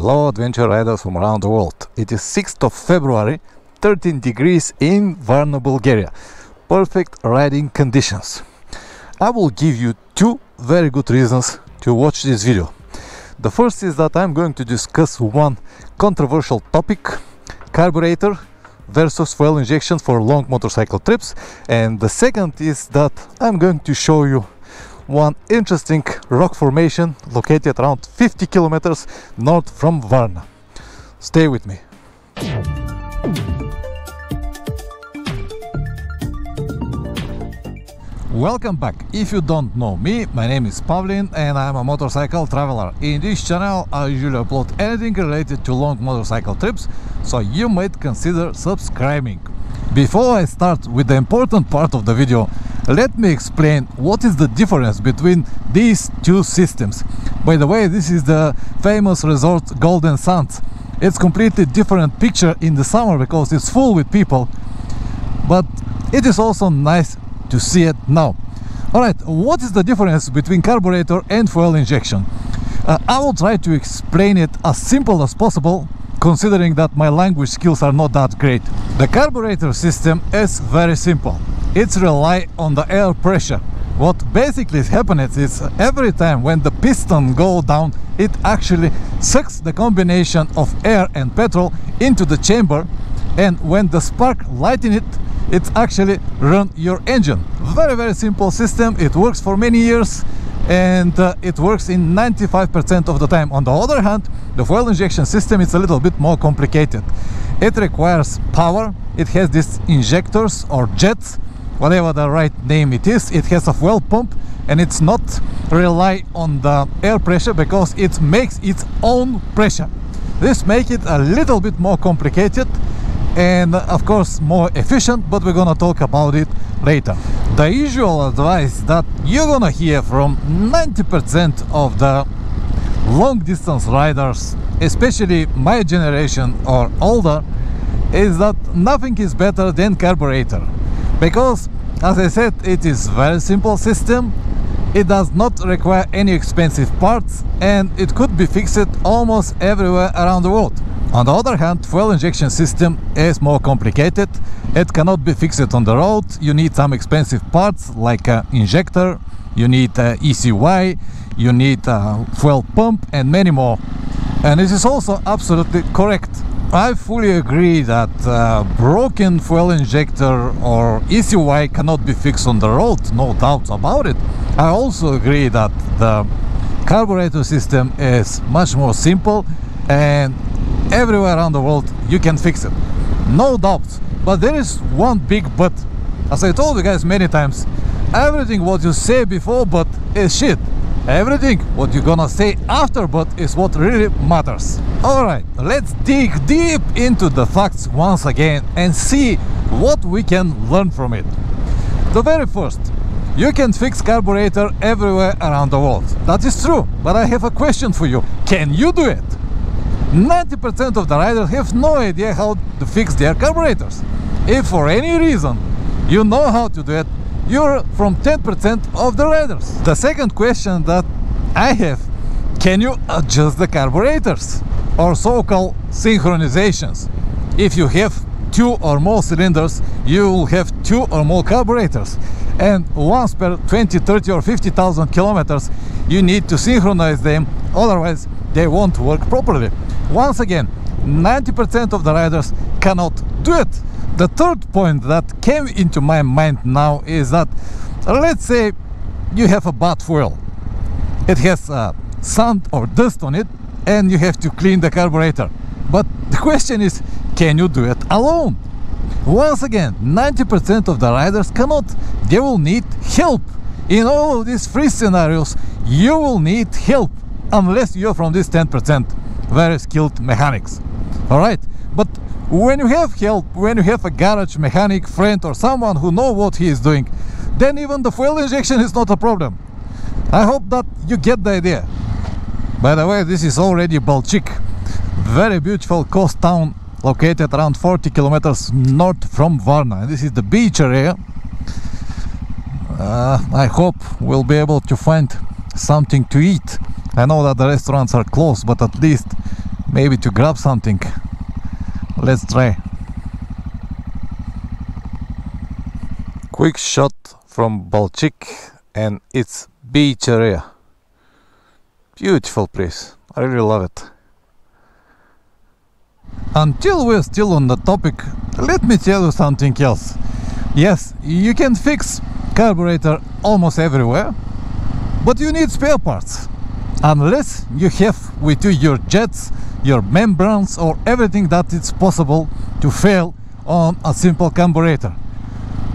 Hello adventure riders from around the world. It is 6th of February, 13 degrees in Varna, Bulgaria. Perfect riding conditions. I will give you two very good reasons to watch this video. The first is that I'm going to discuss one controversial topic, carburetor versus fuel injection for long motorcycle trips. And the second is that I'm going to show you one interesting rock formation located around 50 kilometers north from Varna. Stay with me. Welcome back. If you don't know me, my name is Pavlin and I'm a motorcycle traveler. In this channel I usually upload anything related to long motorcycle trips, so you might consider subscribing. Before I start with the important part of the video, let me explain what is the difference between these two systems. By the way, this is the famous resort Golden Sands. It's completely different picture in the summer because it's full with people, but it is also nice to see it now. Alright, what is the difference between carburetor and fuel injection? Uh, I will try to explain it as simple as possible considering that my language skills are not that great. The carburetor system is very simple it's rely on the air pressure. What basically happens is every time when the piston go down it actually sucks the combination of air and petrol into the chamber. And when the spark lighten it it actually run your engine. Very very simple system. It works for many years and uh, it works in 95% of the time. On the other hand the fuel injection system is a little bit more complicated. It requires power. It has these injectors or jets whatever the right name it is it has a fuel pump and it's not rely on the air pressure because it makes its own pressure. This makes it a little bit more complicated and of course more efficient but we're gonna talk about it later. The usual advice that you're gonna hear from 90% of the long distance riders especially my generation or older is that nothing is better than carburetor because as I said it is very simple system it does not require any expensive parts and it could be fixed almost everywhere around the world. On the other hand, fuel injection system is more complicated. It cannot be fixed on the road. You need some expensive parts like an injector, you need a ECU, you need a fuel pump and many more. And this is also absolutely correct. I fully agree that uh, broken fuel injector or ECU cannot be fixed on the road, no doubt about it. I also agree that the carburetor system is much more simple and everywhere around the world you can fix it. No doubt. But there is one big but. As I told you guys many times, everything what you say before but is shit. Everything what you're gonna say after but is what really matters. Alright, let's dig deep into the facts once again and see what we can learn from it. The very first, you can fix carburetor everywhere around the world. That is true, but I have a question for you. Can you do it? 90% of the riders have no idea how to fix their carburetors. If for any reason you know how to do it, you're from 10% of the riders. The second question that I have, can you adjust the carburetors or so-called synchronizations? If you have two or more cylinders, you will have two or more carburetors. And once per 20, 30 or 50,000 kilometers, you need to synchronize them, otherwise they won't work properly. Once again, 90% of the riders cannot do it the third point that came into my mind now is that let's say you have a bad fuel. It has uh, sand or dust on it and you have to clean the carburetor. But the question is can you do it alone? Once again 90% of the riders cannot. They will need help. In all of these three scenarios you will need help unless you're from this 10% very skilled mechanics. All right? But when you have help, when you have a garage mechanic friend or someone who know what he is doing, then even the fuel injection is not a problem. I hope that you get the idea. By the way, this is already Balchik, very beautiful coast town located around 40 kilometers north from Varna. This is the beach area. Uh, I hope we'll be able to find something to eat. I know that the restaurants are closed, but at least maybe to grab something. Let's try. Quick shot from Balchik and its beach area. Beautiful place. I really love it. Until we're still on the topic, let me tell you something else. Yes, you can fix carburetor almost everywhere, but you need spare parts. Unless you have with you your jets, your membranes or everything that it's possible to fail on a simple carburetor.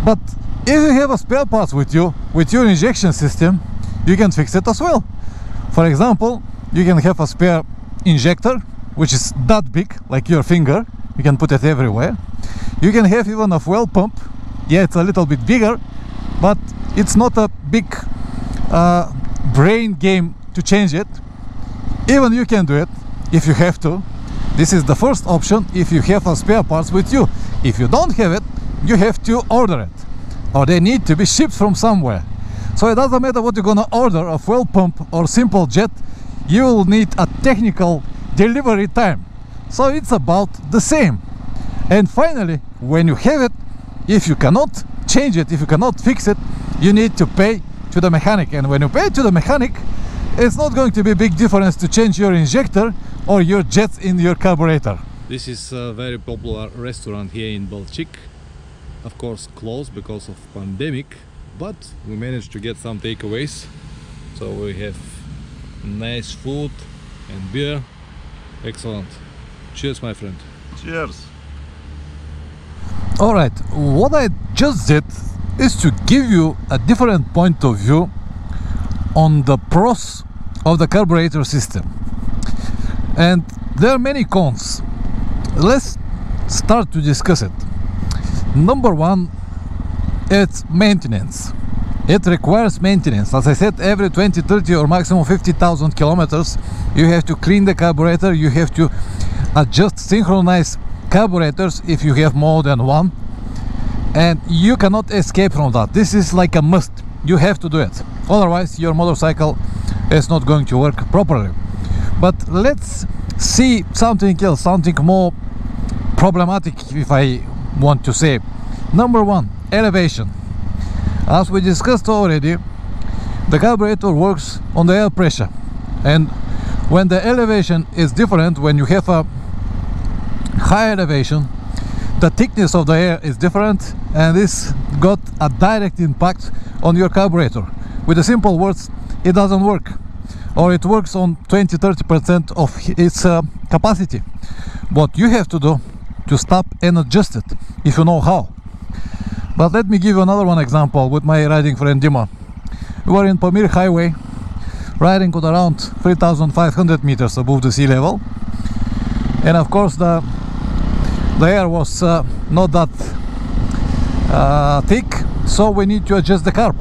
But if you have a spare parts with you, with your injection system, you can fix it as well. For example, you can have a spare injector, which is that big, like your finger. You can put it everywhere. You can have even a fuel pump. Yeah, it's a little bit bigger, but it's not a big uh, brain game to change it. Even you can do it if you have to. This is the first option if you have a spare parts with you. If you don't have it, you have to order it or they need to be shipped from somewhere. So it doesn't matter what you're gonna order, a fuel pump or simple jet, you will need a technical delivery time. So it's about the same. And finally, when you have it, if you cannot change it, if you cannot fix it, you need to pay to the mechanic. And when you pay to the mechanic, it's not going to be a big difference to change your injector or your jets in your carburetor. This is a very popular restaurant here in Balchik. Of course closed because of pandemic, but we managed to get some takeaways. So we have nice food and beer. Excellent. Cheers my friend. Cheers. All right, what I just did is to give you a different point of view on the pros of the carburetor system. And there are many cons. Let's start to discuss it. Number one, it's maintenance. It requires maintenance. As I said, every 20, 30 or maximum 50,000 kilometers, you have to clean the carburetor, you have to adjust, synchronize carburetors if you have more than one. And you cannot escape from that. This is like a must. You have to do it. Otherwise, your motorcycle is not going to work properly. But let's see something else, something more problematic, if I want to say. Number one, elevation. As we discussed already, the carburetor works on the air pressure. And when the elevation is different, when you have a high elevation, the thickness of the air is different and this got a direct impact on your carburetor. With the simple words, it doesn't work or it works on 20-30% of its uh, capacity. What you have to do to stop and adjust it if you know how. But let me give you another one example with my riding friend Dima. We were in Pamir Highway riding at around 3500 meters above the sea level and of course the the air was uh, not that uh, thick so we need to adjust the carb.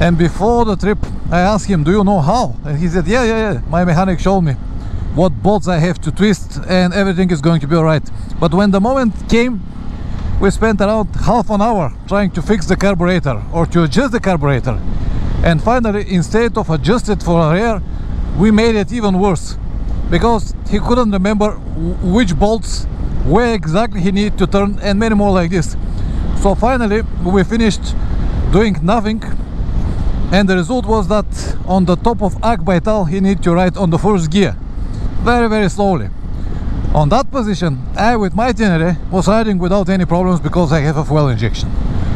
And before the trip I asked him do you know how? And he said yeah yeah yeah. My mechanic showed me what bolts I have to twist and everything is going to be alright but when the moment came we spent around half an hour trying to fix the carburetor or to adjust the carburetor. And finally instead of adjust it for air we made it even worse because he couldn't remember which bolts where exactly he needed to turn and many more like this so finally we finished doing nothing and the result was that on the top of Akbaital he needed to ride on the first gear. Very very slowly. On that position I with my Tenere was riding without any problems because I have a fuel injection.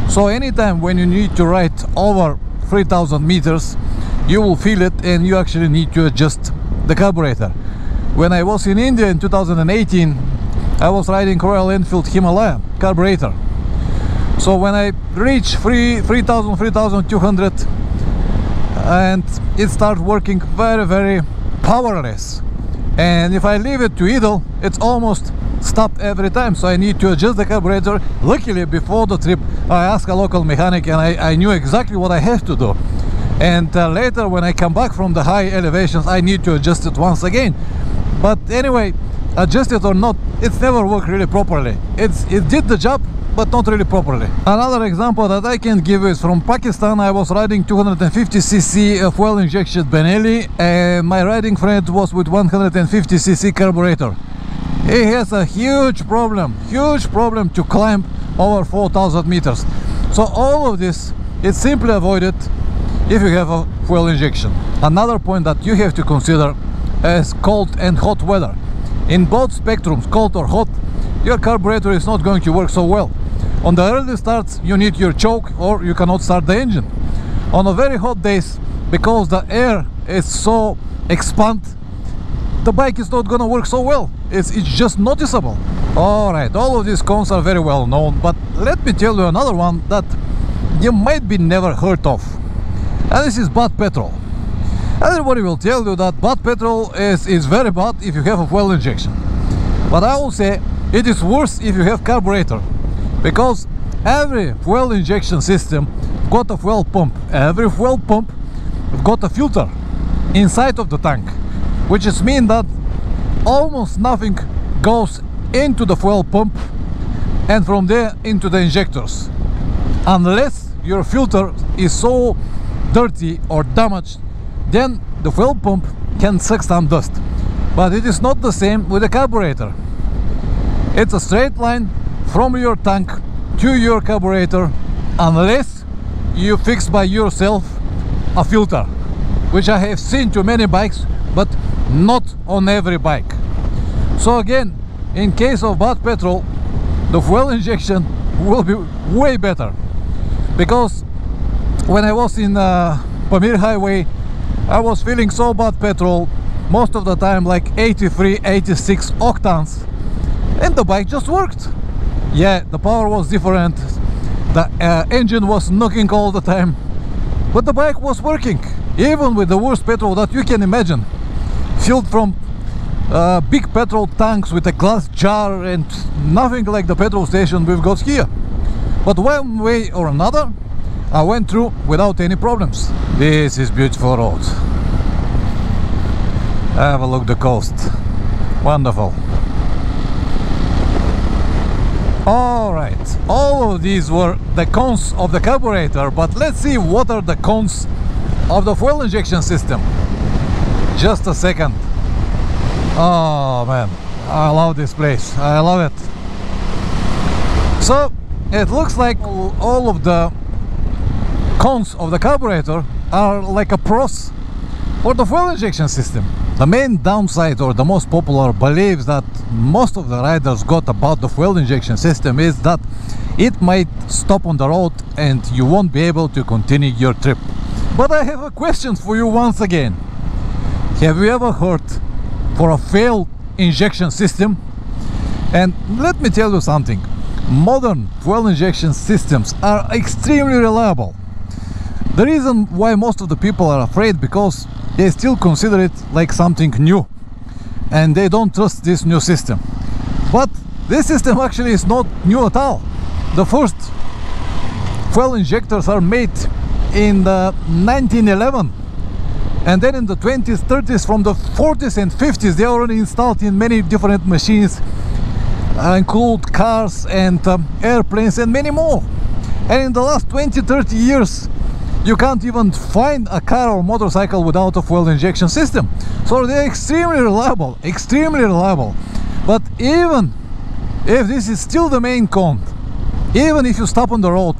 So anytime when you need to ride over 3000 meters you will feel it and you actually need to adjust the carburetor. When I was in India in 2018 I was riding Royal Enfield Himalaya carburetor so when I reach 3 3000 3200 and it starts working very very powerless. And if I leave it to idle it's almost stopped every time. So I need to adjust the carburetor. Luckily before the trip I asked a local mechanic and I, I knew exactly what I have to do. And uh, later when I come back from the high elevations I need to adjust it once again. But anyway Uh, adjust it or not it's never worked really properly it's it did the job but not really properly. Another example that I can give is from Pakistan. I was riding 250cc fuel injection Benelli and my riding friend was with 150cc carburetor. He has a huge problem, huge problem to climb over 4000 meters. So all of this is simply avoided if you have a fuel injection. Another point that you have to consider is cold and hot weather. In both spectrums, cold or hot, your carburetor is not going to work so well. On the early starts, you need your choke or you cannot start the engine. On a very hot days, because the air is so expand, the bike is not gonna work so well. It's, it's just noticeable. Alright, all of these cons are very well known, but let me tell you another one that you might be never heard of. And this is bad petrol. Everybody will tell you that bad petrol is, is very bad if you have a fuel injection. But I will say it is worse if you have carburetor. Because every fuel injection system got a fuel pump. Every fuel pump got a filter inside of the tank which is mean that almost nothing goes into the fuel pump and from there into the injectors. Unless your filter is so dirty or damaged then the fuel pump can suck some dust. But it is not the same with the carburetor. It's a straight line from your tank to your carburetor unless you fix by yourself a filter which I have seen to many bikes but not on every bike. So again in case of bad petrol the fuel injection will be way better. Because when I was in uh, Pamir highway I was feeling so bad petrol most of the time like 83 86 octans. And the bike just worked. Yeah the power was different. The uh, engine was knocking all the time. But the bike was working even with the worst petrol that you can imagine. Filled from uh, big petrol tanks with a glass jar and nothing like the petrol station we've got here. But one way or another I went through without any problems. This is beautiful road. Have a look the coast. Wonderful. All right. All of these were the cons of the carburetor but let's see what are the cons of the fuel injection system. Just a second. Oh man. I love this place. I love it. So it looks like all of the cons of the carburetor are like a pros for the fuel injection system the main downside or the most popular beliefs that most of the riders got about the fuel injection system is that it might stop on the road and you won't be able to continue your trip. But I have a question for you once again. Have you ever heard for a failed injection system? And let me tell you something. Modern fuel injection systems are extremely reliable. The reason why most of the people are afraid because they still consider it like something new. And they don't trust this new system. But this system actually is not new at all. The first fuel injectors are made in the 1911 and then in the 20s 30s from the 40s and 50s they already installed in many different machines uh, include cars and um, airplanes and many more. And in the last 20 30 years you can't even find a car or motorcycle without a fuel injection system. So they're extremely reliable extremely reliable. But even if this is still the main con even if you stop on the road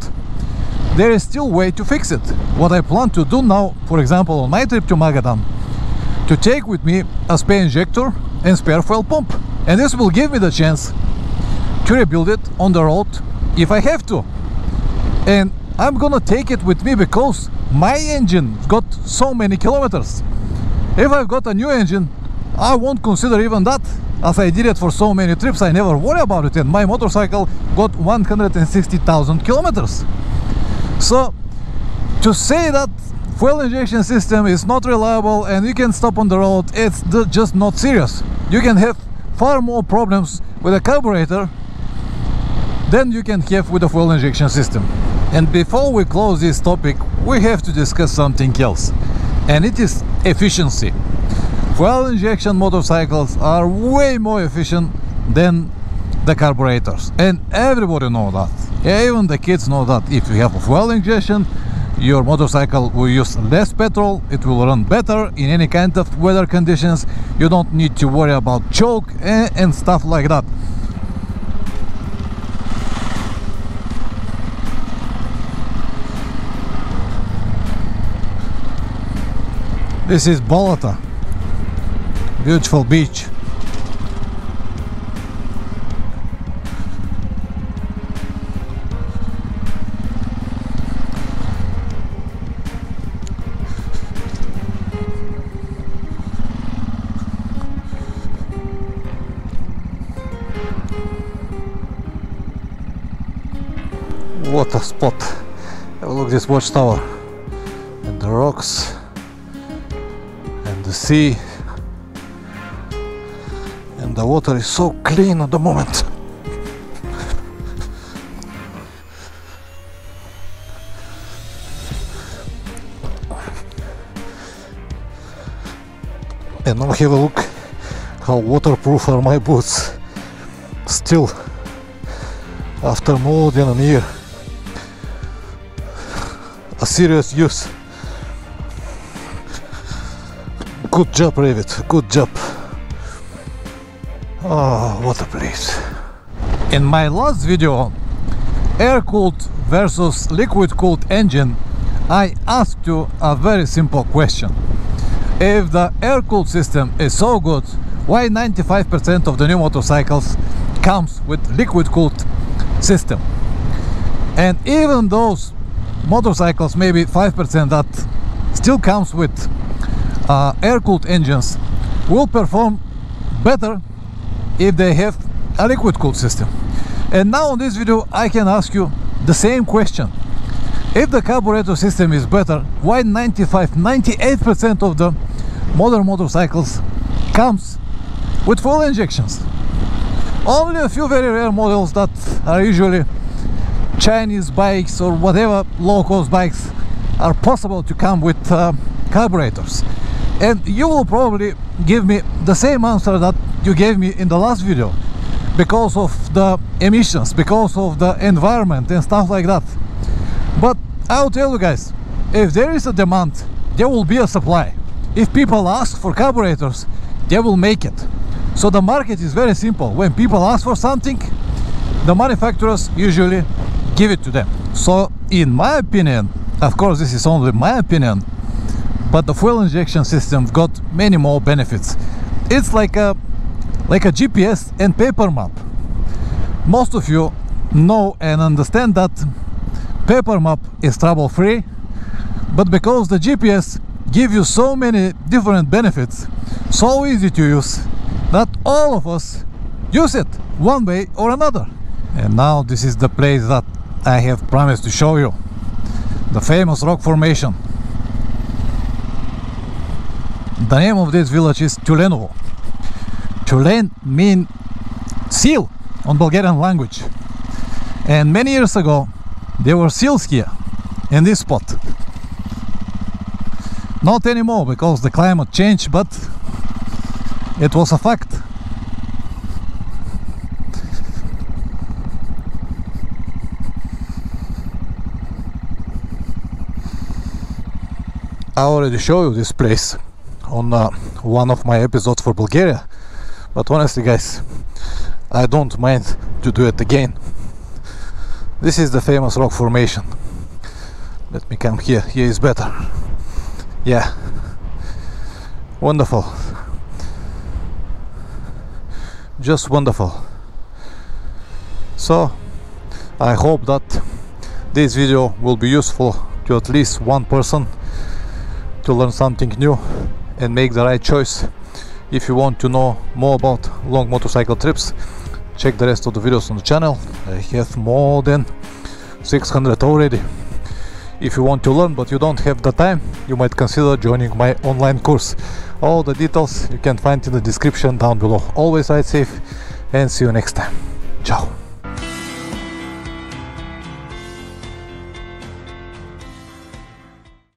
there is still way to fix it. What I plan to do now for example on my trip to Magadan to take with me a spare injector and spare fuel pump. And this will give me the chance to rebuild it on the road if I have to. And I'm gonna take it with me because my engine got so many kilometers. If I've got a new engine I won't consider even that as I did it for so many trips I never worry about it. And my motorcycle got 160,000 kilometers. So to say that fuel injection system is not reliable and you can stop on the road it's just not serious. You can have far more problems with a carburetor than you can have with a fuel injection system and before we close this topic, we have to discuss something else, and it is efficiency. Fuel injection motorcycles are way more efficient than the carburetors and everybody know that. Even the kids know that if you have a fuel injection your motorcycle will use less petrol it will run better in any kind of weather conditions. You don't need to worry about choke and, and stuff like that this is Balata beautiful beach. What a spot. Have a look at this watchtower. And the rocks sea. And the water is so clean at the moment. And now have a look how waterproof are my boots. Still after more than a year a serious use good job Revit good job. Oh what a place. In my last video air-cooled versus liquid-cooled engine I asked you a very simple question. If the air-cooled system is so good why 95% of the new motorcycles comes with liquid-cooled system? And even those motorcycles maybe 5% that still comes with uh, air-cooled engines will perform better if they have a liquid-cooled system. And now in this video I can ask you the same question. If the carburetor system is better why 95 98% of the modern motorcycles comes with fuel injections? Only a few very rare models that are usually Chinese bikes or whatever low-cost bikes are possible to come with uh, carburetors and you will probably give me the same answer that you gave me in the last video. Because of the emissions because of the environment and stuff like that. But I'll tell you guys if there is a demand there will be a supply. If people ask for carburetors they will make it. So the market is very simple. When people ask for something the manufacturers usually give it to them. So in my opinion of course this is only my opinion but the fuel injection system got many more benefits. It's like a like a GPS and paper map. Most of you know and understand that paper map is trouble free but because the GPS give you so many different benefits so easy to use that all of us use it one way or another. And now this is the place that I have promised to show you. The famous rock formation the name of this village is Tulenovo Tulen means seal on Bulgarian language. And many years ago there were seals here in this spot. Not anymore because the climate changed but it was a fact. I already showed you this place on uh, one of my episodes for Bulgaria. But honestly guys I don't mind to do it again. This is the famous rock formation. Let me come here. Here is better. Yeah. Wonderful. Just wonderful. So I hope that this video will be useful to at least one person to learn something new and make the right choice. If you want to know more about long motorcycle trips check the rest of the videos on the channel. I have more than 600 already. If you want to learn but you don't have the time you might consider joining my online course. All the details you can find in the description down below. Always ride safe and see you next time. Ciao